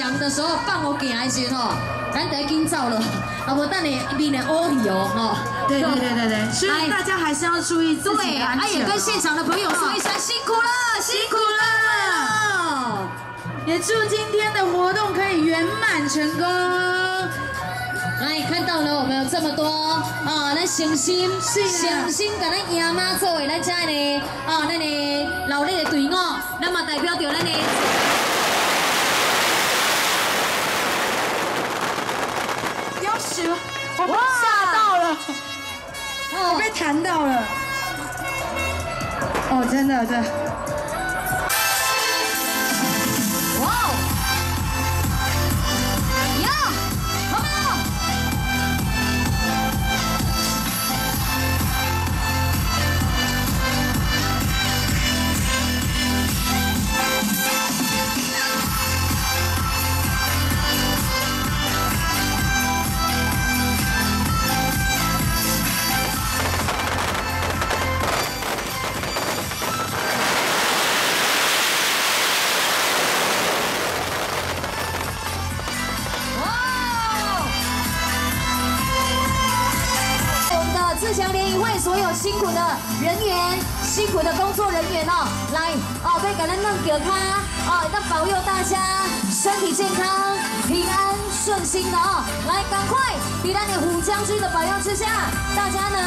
响的时候放我给一些哦，咱得紧走了，啊不，等你你的欧里哦，哈，对对对对对，所以大家还是要注意自己的安全。也跟现场的朋友说一声辛苦了，辛苦了，也祝今天的活动可以圆满成功。来看到了，我们有这么多啊，那诚心诚心跟咱爷妈作为咱家的啊，那里劳力的队伍，那么代表着咱的。要死！我被吓到了，我被弹到了。哦，真的，对。辛辛苦的工作人员哦，来哦，被感恩弄给他哦，要保佑大家身体健康、平安顺心的哦，来赶快，在咱的虎将军的保佑之下，大家呢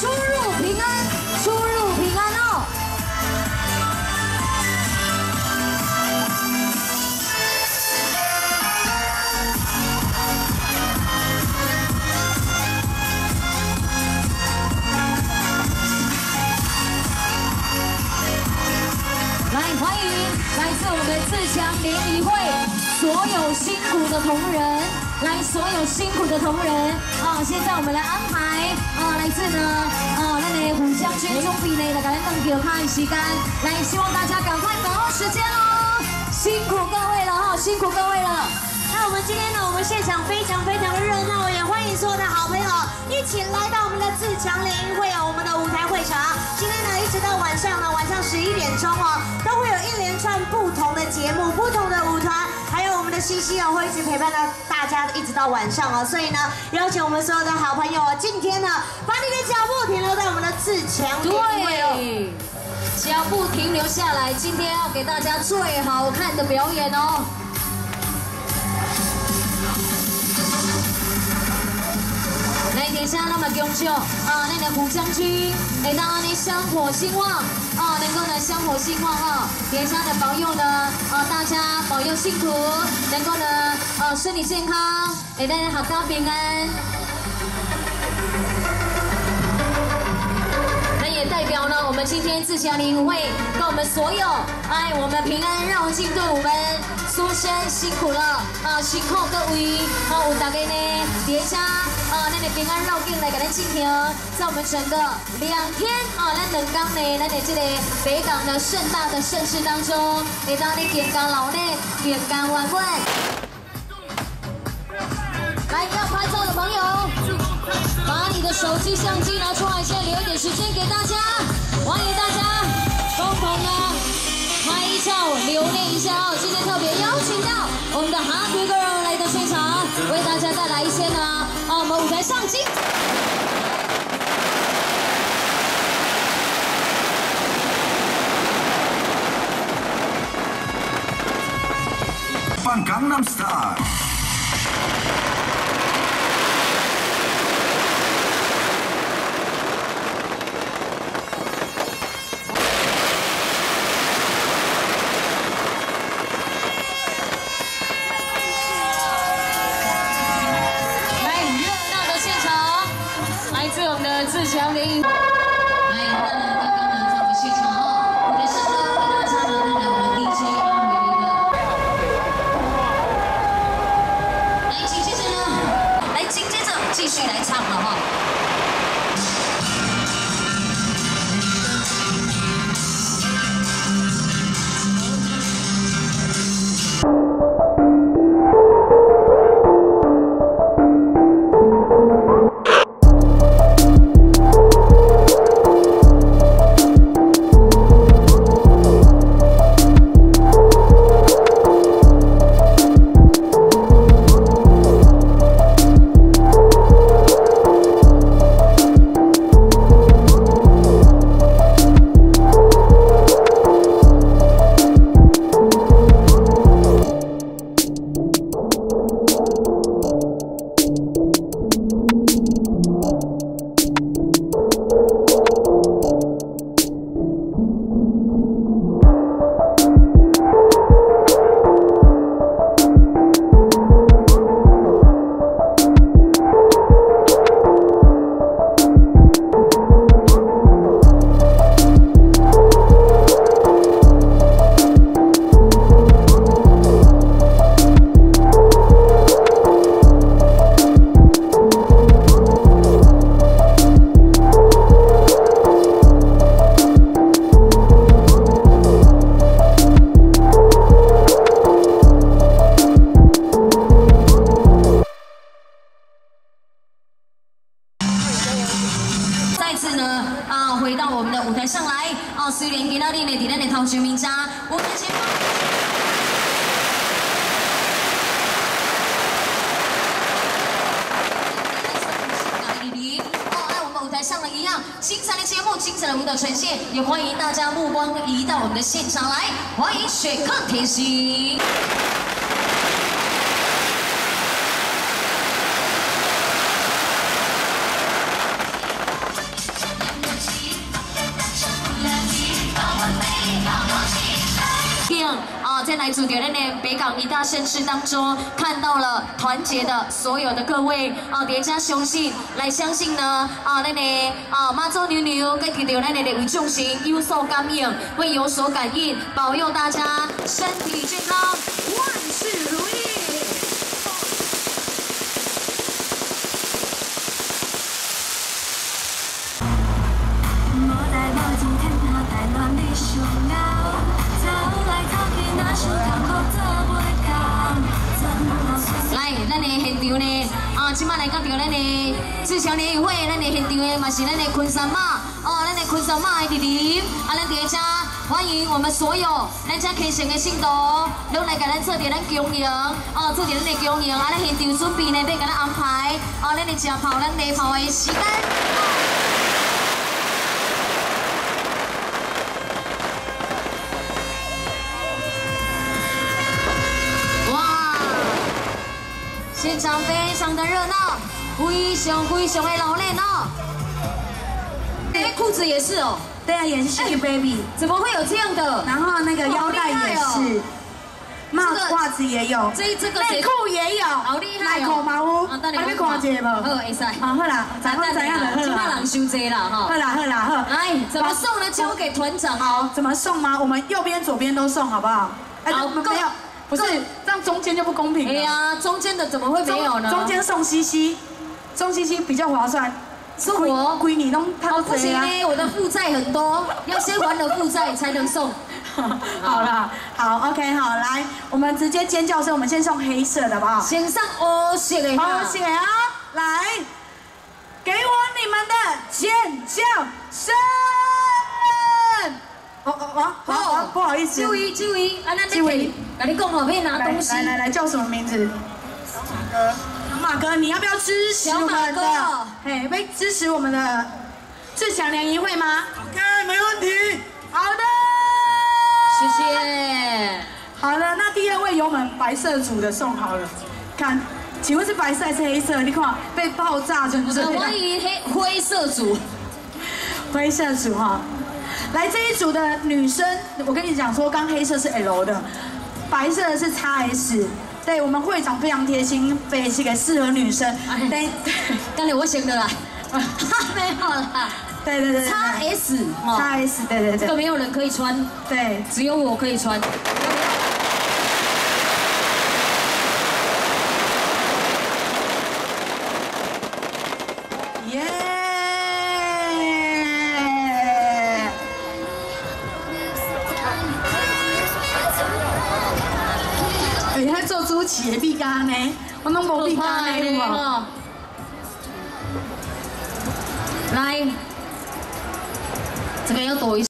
出入平安，出入平安哦。来自我们自强联谊会所有辛苦的同仁，来所有辛苦的同仁啊！现在我们来安排啊，来自呢啊，那里虎将军中比内的感恩灯给看时间，来希望大家赶快把握时间哦！辛苦各位了哈，辛苦各位了。那我们今天呢，我们现场非常非常的热闹，也欢迎所有的好朋友一起来到我们的自强联谊会哦，我们的舞台会场。今天呢，一直到晚上呢，晚上十一点钟哦，都会有一连串不同的节目、不同的舞团，还有我们的西西哦，会一直陪伴到大家一直到晚上哦。所以呢，邀请我们所有的好朋友哦，今天呢，把你的脚步停留在我们的自强联谊会哦，脚步停留下来，今天要给大家最好看的表演哦。来，天下那么？恭祝啊，那个胡将军，会当呢香火兴旺啊，能够呢香火兴旺啊，天下的保佑呢？啊，大家保佑辛苦，能够呢啊身体健康，会当阖家平安。那也代表呢，我们今天自强联会跟我们所有哎，我们平安绕境队伍们。苏生辛苦了啊！辛苦各位，啊，有大家呢叠加啊，咱的平安绕境来给咱进行，在我们整个两天啊，咱两港呢，咱的这个北港的盛大的盛世当中，给大家健康老呢，健康万岁！来，要拍照的朋友，把你的手机相机拿出来，先留一点时间给大家，欢迎大家共同呢。拍照留念一下哦！今天特别邀请到我们的 Happy Girl 来到现场，为大家带来一些呢啊，我们舞台上机。来自我们的自强联谊次呢啊，回到我们的舞台上来哦，虽然今啊日呢，伫咱的陶学名家，我们前方的选？哦，跟我们舞台上的一样，精彩的节目，精彩的舞蹈呈现，也欢迎大家目光移到我们的现场来，欢迎雪克甜心。来自咱的北港一大盛事当中，看到了团结的所有的各位啊，叠加雄信，来相信呢啊，咱的啊妈祖牛牛跟听到咱的为众生有所感应，会有所感应，保佑大家身体健康，万事如意。无代无志，天下大乱你上熬，来，咱的现场呢，啊，即摆来到着咱的自强联谊会，咱的现场的嘛是咱的昆山马，哦，咱的昆山马的弟弟，啊，咱伫遮欢迎我们所有咱家虔诚的信徒，拢来给咱做点咱供养，哦，做点咱的供养，啊，咱现场准备呢要给咱安排，哦，咱的食炮，咱礼炮的时间。现场非常的热闹，非常非常的老练哦。哎，裤子也是哦，对啊，也是 Sugar Baby，怎么会有这样的？然后那个腰带也是，帽这个袜子也有，这这个内裤也有，好厉害内裤嘛有，啊，等还没你看看一个无？好，会使。好，好啦，咱们怎样的今好啦晚人伤济啦哈好。啦，好啦，好。来，怎么送呢？交给团长。好，怎么送吗？我们右边、左边都送，好不好？哎，好够我们没有，不是够这样中间就不公平了。哎呀，中间的怎么会中，没有呢？中间送西西，送西西比较划算。是我归你弄他哦，不行我的负债很多，要先还了负债才能送。好了，好，OK，好，来，我们直接尖叫声，我们先送黑色的，好不好？先上欧色的好，哈，写啊，来，给我你们的尖叫声！哦哦哦，好，好，不好意思，这位这位，啊，那这位跟你讲哦，要拿来东西。来来来，叫什么名字？小马哥，小马哥你要不要支持我们小马的哥？哎，会支持我们的最强联谊会吗？OK，没问题。好的，谢谢。好的，那第二位由我们白色组的送好了。看，请问是白色还是黑色？你看被爆炸成这呃样。欢迎黑灰色组，灰色组哈，来这一组的女生，我跟你讲说，刚黑色是 L 的，白色的是 XS。对我们会长非常贴心，非是个适合女生。哎对刚才我选的啦，没有啦。对对对 x S 哦，，XS 对对对这个没有人可以穿，对。只有我可以穿。耶！哎，他做猪我拢无变安尼，有无？哦。来，这个要躲一下。